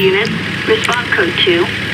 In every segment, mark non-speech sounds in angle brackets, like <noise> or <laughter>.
units, response code 2.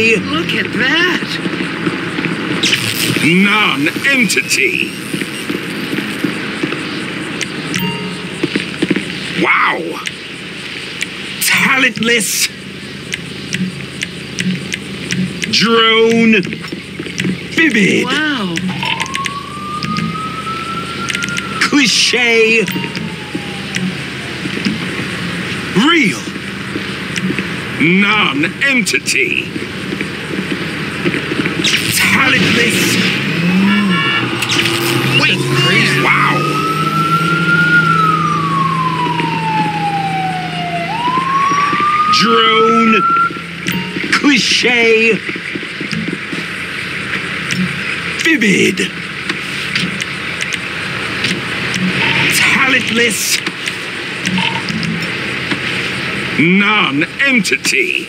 Look at that! Non-entity. Wow. Talentless. Drone. Vivid. Wow. Cliche. Real. Non-entity. Talentless. Wait, Wow. Drone. Cliche. Vivid. Talentless. Non-entity.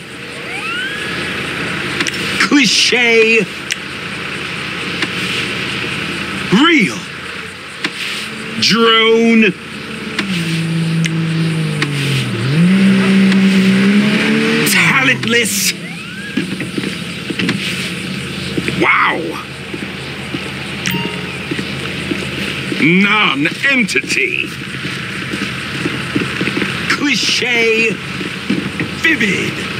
Cliche. Real. Drone. Talentless. Wow. Non-entity. Cliche. Vivid.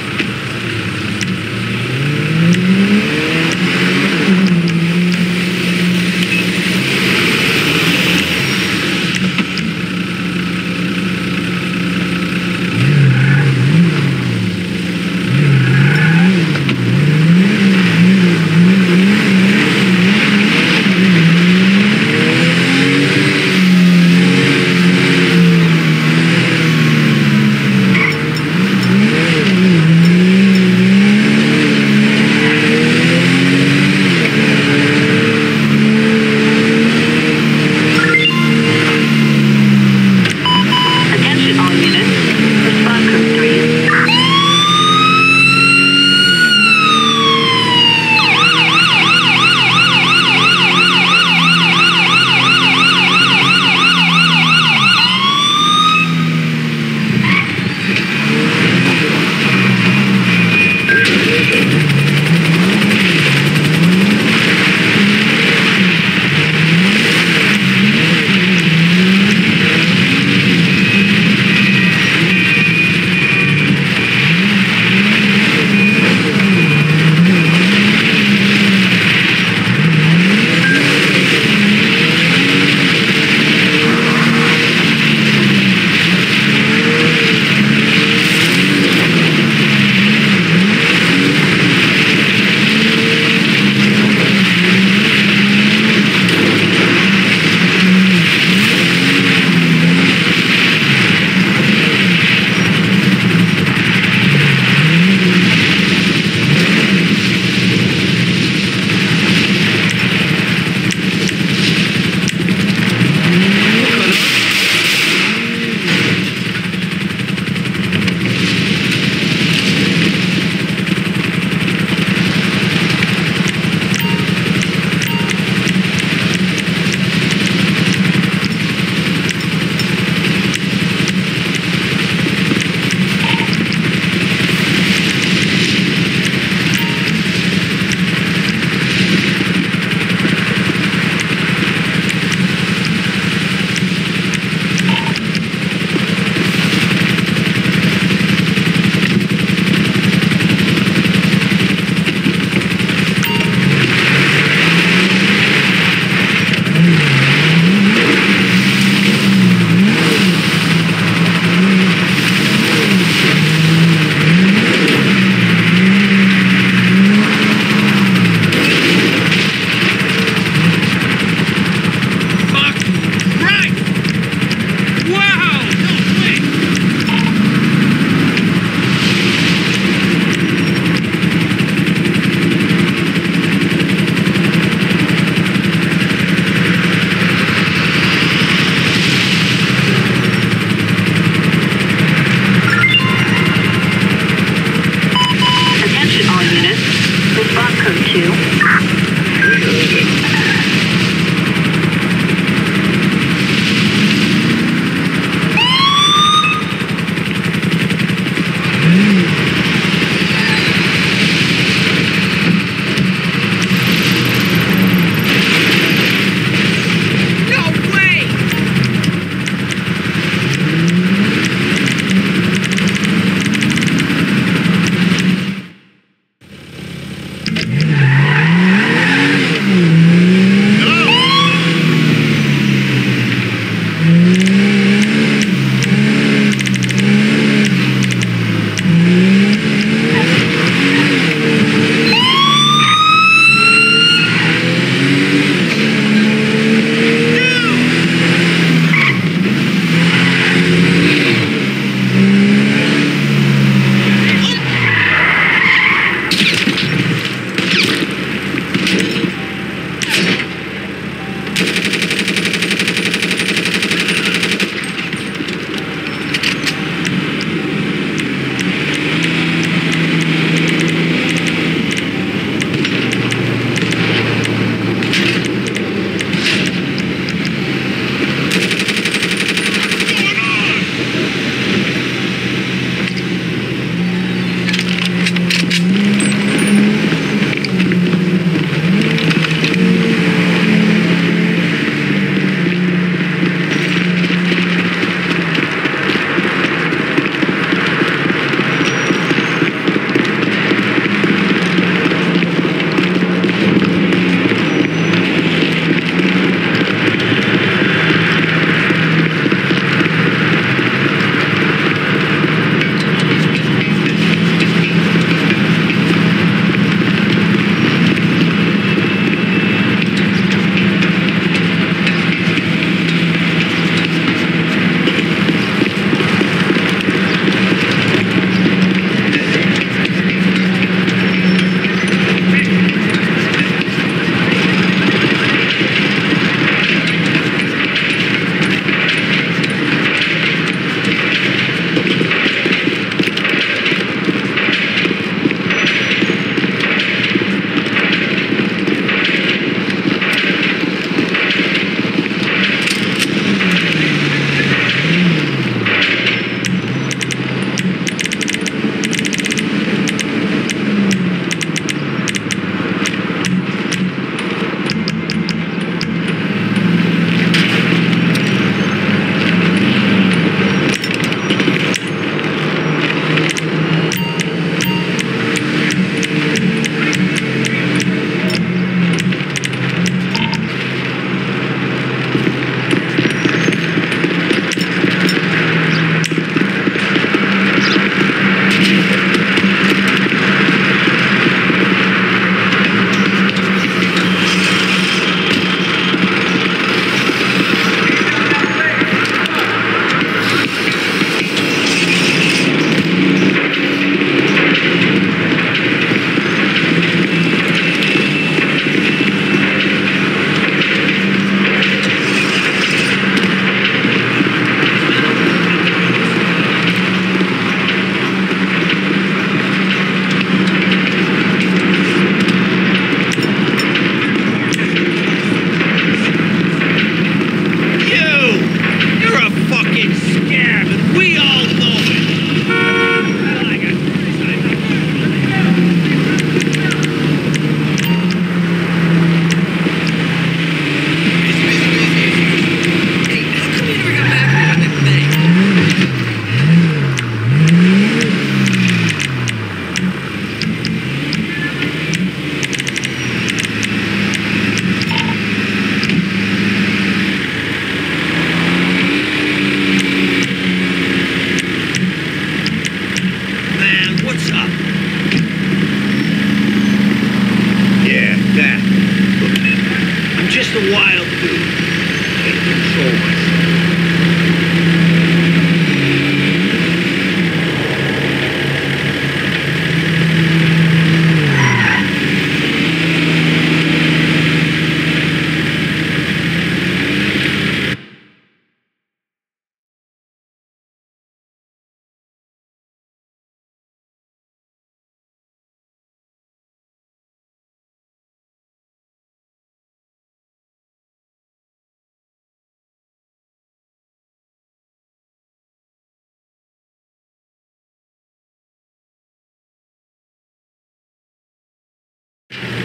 you <laughs>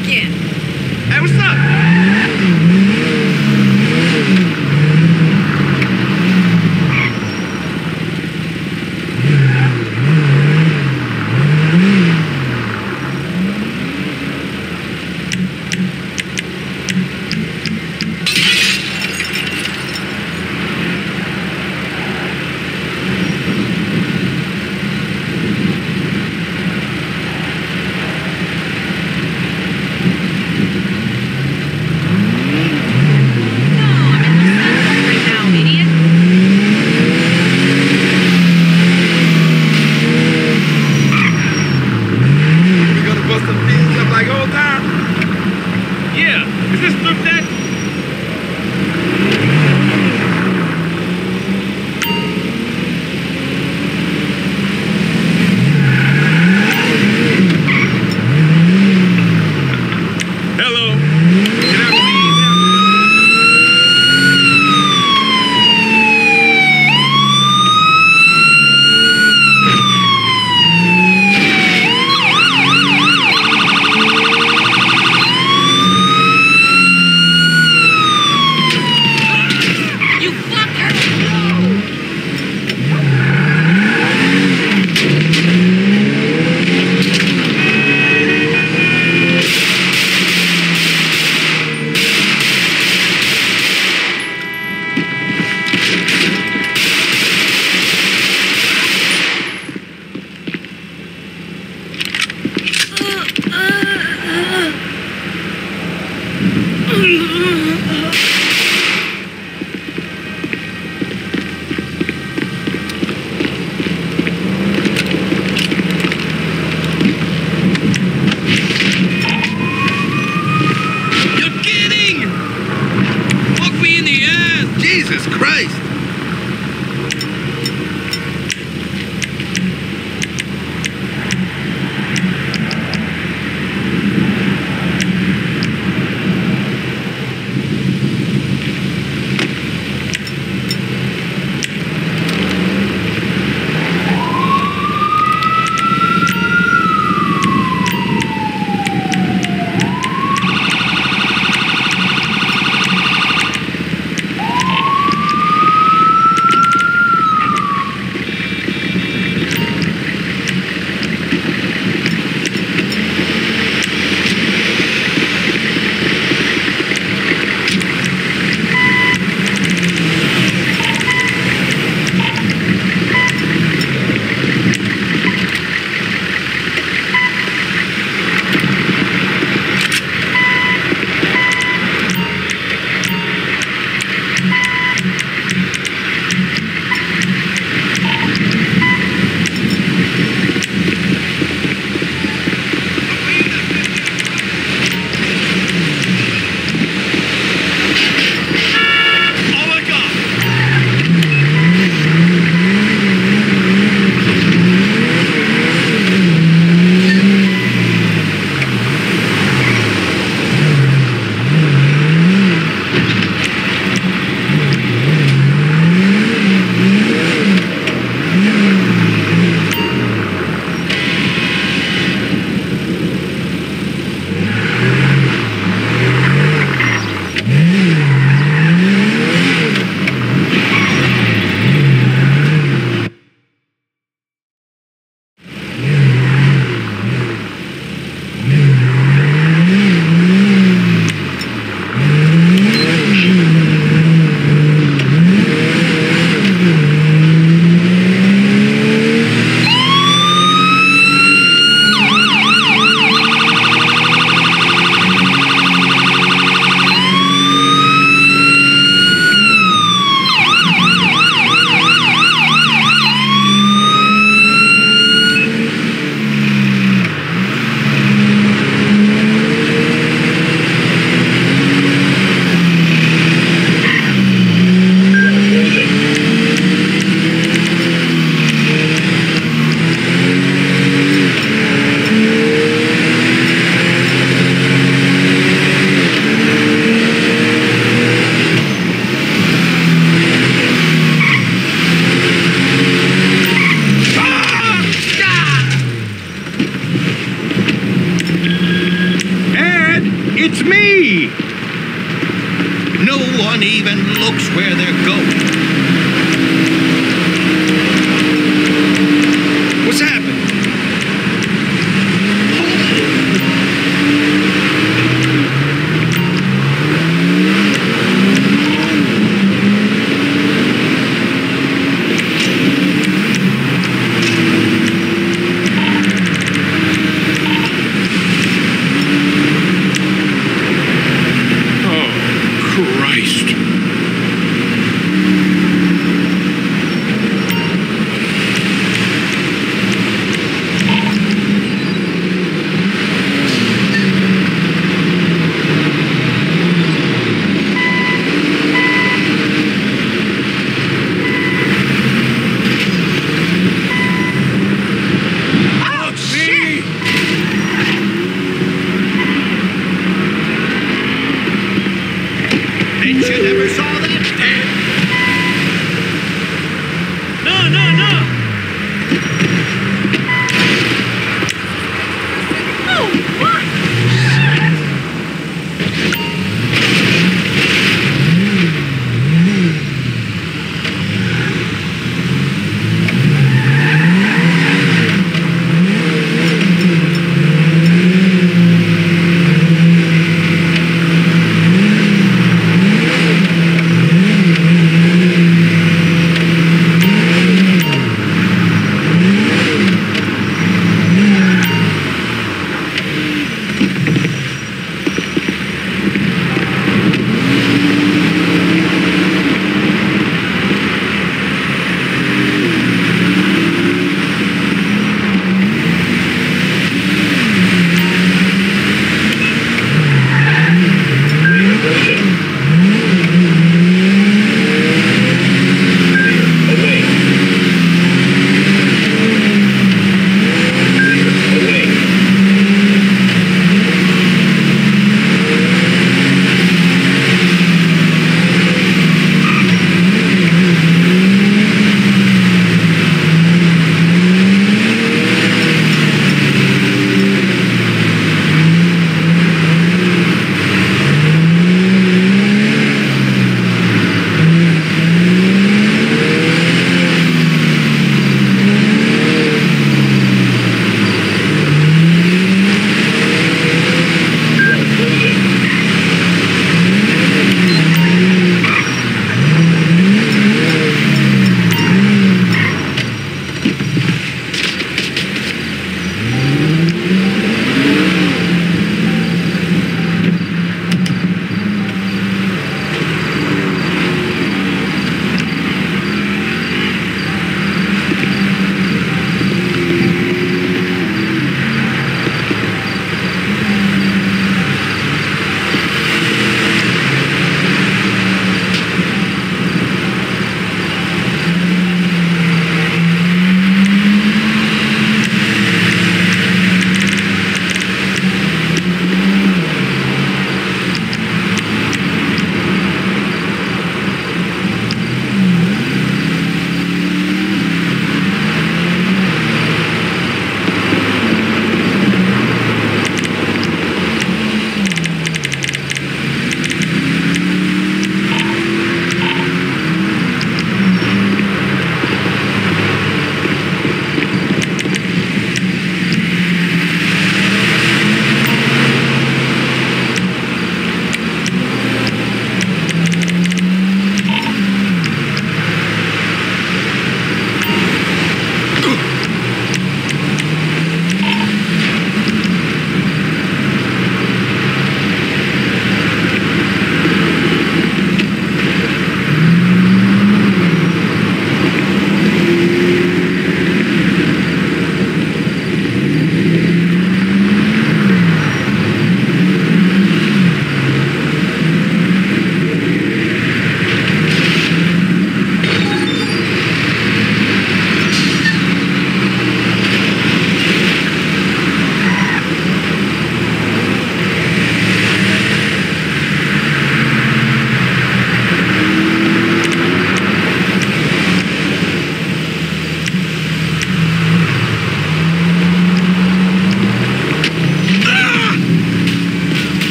weekend? Hey, what's up?